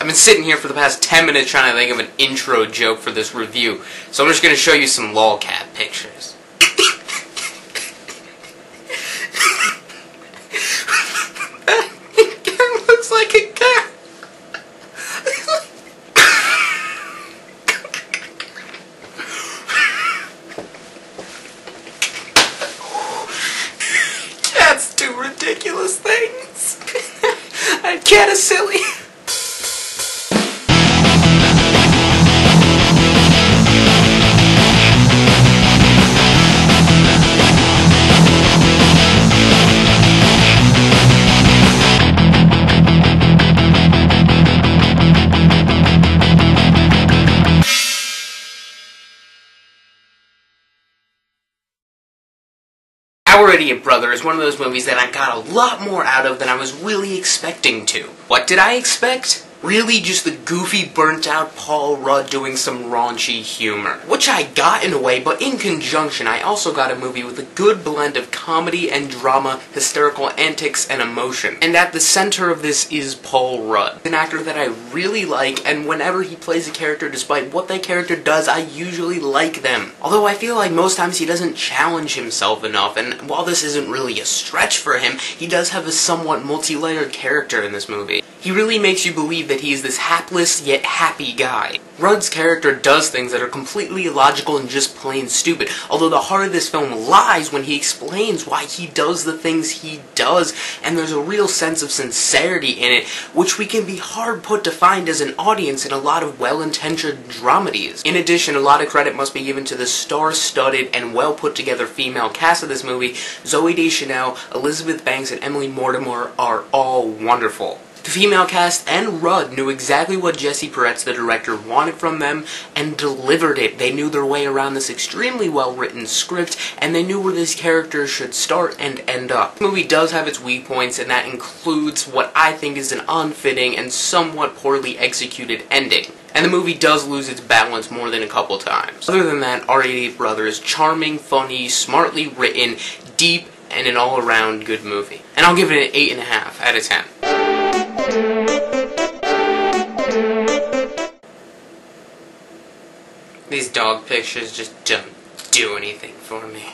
I've been sitting here for the past 10 minutes trying to think of an intro joke for this review, so I'm just going to show you some lolcat pictures. that looks like a cat. Cats do ridiculous things. A cat is silly. Our Idiot Brother is one of those movies that I got a lot more out of than I was really expecting to. What did I expect? Really just the goofy, burnt-out Paul Rudd doing some raunchy humor. Which I got in a way, but in conjunction I also got a movie with a good blend of comedy and drama, hysterical antics, and emotion. And at the center of this is Paul Rudd, an actor that I really like, and whenever he plays a character, despite what that character does, I usually like them. Although I feel like most times he doesn't challenge himself enough, and while this isn't really a stretch for him, he does have a somewhat multi-layered character in this movie. He really makes you believe that he is this hapless yet happy guy. Rudd's character does things that are completely illogical and just plain stupid, although the heart of this film lies when he explains why he does the things he does, and there's a real sense of sincerity in it, which we can be hard put to find as an audience in a lot of well-intentioned dramedies. In addition, a lot of credit must be given to the star-studded and well-put-together female cast of this movie. Zooey Deschanel, Elizabeth Banks, and Emily Mortimer are all wonderful. The female cast and Rudd knew exactly what Jesse Peretz, the director, wanted from them and delivered it. They knew their way around this extremely well written script and they knew where this character should start and end up. The movie does have its weak points and that includes what I think is an unfitting and somewhat poorly executed ending. And the movie does lose its balance more than a couple times. Other than that, Idiot Brother is charming, funny, smartly written, deep, and an all-around good movie. And I'll give it an 8.5 out of 10. These dog pictures just don't do anything for me.